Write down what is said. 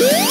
Música